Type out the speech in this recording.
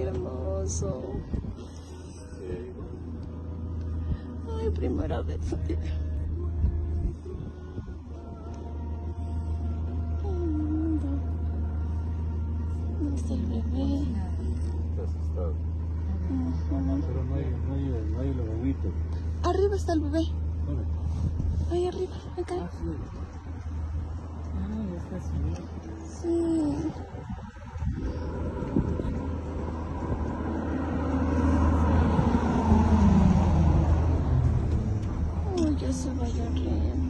hermoso. Ay, primera vez. ¿Dónde está el bebé? Asustado. Ujú. Pero no hay, no hay, no hay el bebito. Arriba está el bebé. Ahí arriba, acá. 就是吧，就这样。